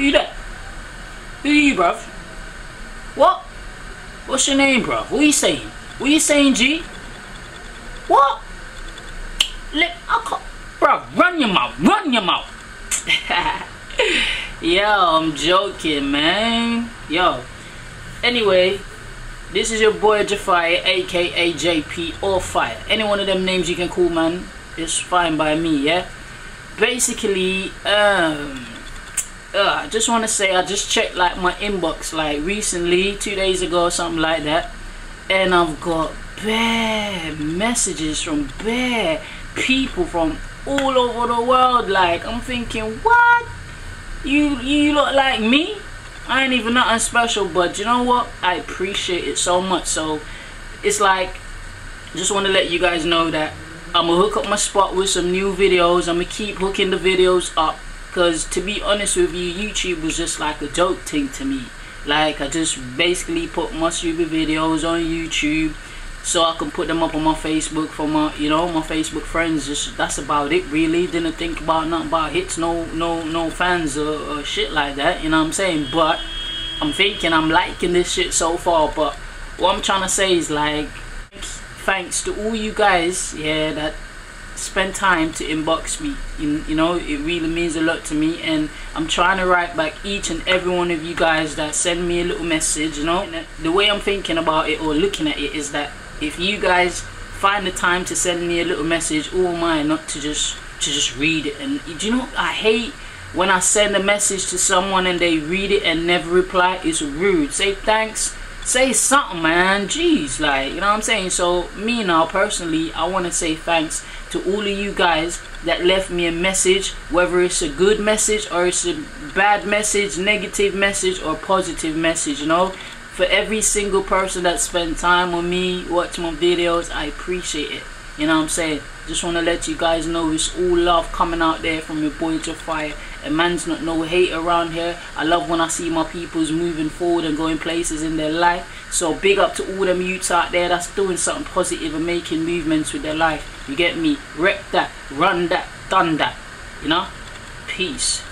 Who that? Who you, bruv? What? What's your name, bruv? What are you saying? What are you saying, G? What? Let I can't, bruv, run your mouth, run your mouth. Yo, I'm joking, man. Yo. Anyway, this is your boy Jah-phyah, aka JP or Fire. Any one of them names you can call, man. It's fine by me, yeah. Basically, um, uh, I just want to say I just checked like my inbox like recently, two days ago, or something like that, and I've got bare messages from bare people from all over the world. Like I'm thinking, what? You you look like me? I ain't even nothing special, but you know what? I appreciate it so much. So it's like, just want to let you guys know that I'm gonna hook up my spot with some new videos. I'm gonna keep hooking the videos up. Cause to be honest with you, YouTube was just like a joke thing to me. Like I just basically put my stupid videos on YouTube so I can put them up on my Facebook for my you know my Facebook friends. Just that's about it really. Didn't think about nothing about hits no no no fans or, or shit like that you know what I'm saying? But I'm thinking I'm liking this shit so far. But what I'm trying to say is like thanks to all you guys yeah that spend time to inbox me. You, you know it really means a lot to me. And I'm trying to write back each and every one of you guys that send me a little message you know. The way I'm thinking about it or looking at it is that if you guys find the time to send me a little message all mine not to just to just read it? And do you know I hate when I send a message to someone and they read it and never reply. It's rude. Say thanks say something man. Jeez like you know what I'm saying? So me now personally I want to say thanks to all of you guys that left me a message whether it's a good message or it's a bad message negative message or positive message you know? For every single person that spent time with me watching my videos i appreciate it. You know what i'm saying? Just want to let you guys know it's all love coming out there from your boy Fire. And man's not no hate around here. I love when i see my peoples moving forward and going places in their life. So big up to all them youths out there that's doing something positive and making movements with their life. You get me? Rep that run that done that. You know? Peace